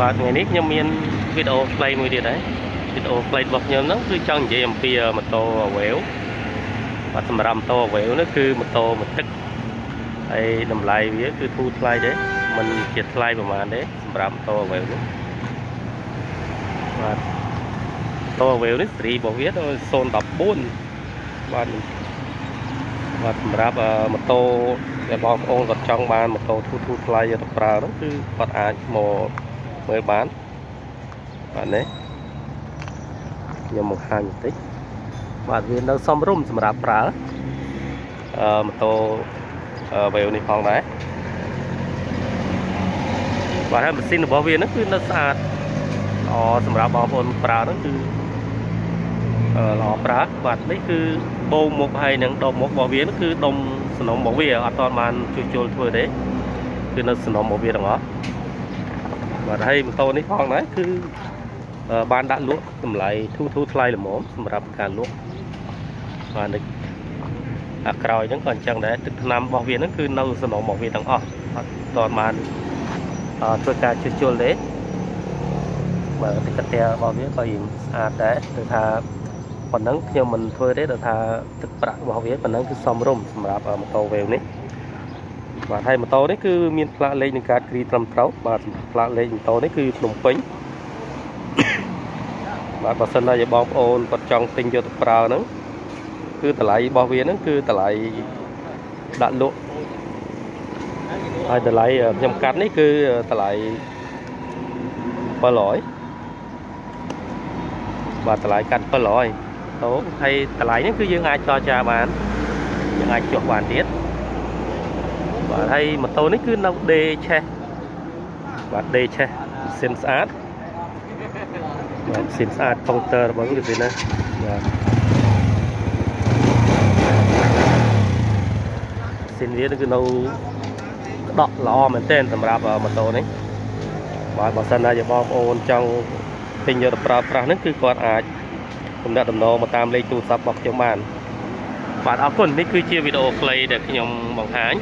បាទថ្ងៃនេះខ្ញុំមានវីដេអូខ្លីមួយទៀតដែរវីដេអូខ្លីរបស់ខ្ញុំហ្នឹងគឺចង់និយាយអំពីម៉ូតូ Wave បាទសម្រាប់ម៉ូតូ Wave នេះគឺម៉ូតូមួយទឹកហើយតម្លៃវាគឺធូរថ្លៃដែរมันជាថ្លៃប្រហែលទេសម្រាប់ម៉ូតូ Wave នេះបាទម៉ូតូ Wave នេះសេរីរបស់វាដល់014បាទបាទសម្រាប់ម៉ូតូដែលបងប្អូនគាត់ចង់បានម៉ូតូធូរធូរថ្លៃទៅប្រើហ្នឹងគឺគាត់អាចមក មើលបានបាទនេះខ្ញុំបង្ហាញបន្តិចបាទវានៅសមរម្យសម្រាប់ប្រើអឺម៉ូតូវេវនេះផងដែរបាទហើយម៉ាស៊ីនរបស់វាហ្នឹងគឺនៅស្អាតល្អសម្រាប់បងប្អូនប្រើហ្នឹងគឺល្អប្រើបាទនេះគឺបូមមុខហើយនឹងដុំមុខរបស់វាគឺដុំសំណុំរបស់វាអត់ទាន់បានជួសជុលធ្វើទេគឺនៅសំណុំរបស់វាទាំងអស់ បាទហើយម៉ូតូនេះផងដែរគឺបានដាក់លក់តម្លៃធូរធូរថ្លៃល្មមសម្រាប់ការលក់បាទនេះអាក្រោយហ្នឹងក៏អញ្ចឹងដែរទឹកថ្នាំរបស់វាហ្នឹងគឺនៅសំណុំរបស់វាទាំងអស់អត់ទាន់បានធ្វើការជួសជុលទេបាទទឹកកន្ទះរបស់វាក៏យើងស្អាតដែរគឺថាប៉ុណ្ណឹងខ្ញុំមិនធ្វើទេដល់ថាទឹកប្រាក់របស់វាប៉ុណ្ណឹងគឺសមរម្យសម្រាប់ម៉ូតូ Wave នេះ បាទហើយម៉ូតូនេះគឺមានផ្លាកលេខនឹងកាតគ្រីត្រឹមត្រូវបាទផ្លាកលេខម៉ូតូនេះគឺភ្នំពេញបាទបើសិនណាបងប្អូនគាត់ចង់ទិញយកទៅប្រើហ្នឹងគឺតម្លៃរបស់វាហ្នឹងគឺតម្លៃដាក់លក់ហើយតម្លៃខ្ញុំកាត់នេះគឺតម្លៃ700បាទតម្លៃកាត់700តោហើយតម្លៃនេះគឺយើងអាចចរចាបានយើងអាចចុះបានទៀត បាទហើយម៉ូតូនេះគឺនៅ D ឆេះបាទ D ឆេះម៉ាស៊ីនស្អាតបាទម៉ាស៊ីនស្អាតកុងទ័ររបស់វាណាបាទស៊ីនវាគឺនៅដកល្អមែនទែនសម្រាប់ម៉ូតូនេះបាទបើសិនណាជាបងប្អូនចង់ទិញយកទៅប្រើប្រាស់ហ្នឹងគឺគាត់អាចទំនាក់ទំនងមកតាមលេខទូរស័ព្ទរបស់ខ្ញុំបានបាទអរគុណនេះគឺជាវីដេអូខ្លីដែលខ្ញុំបង្ហាញ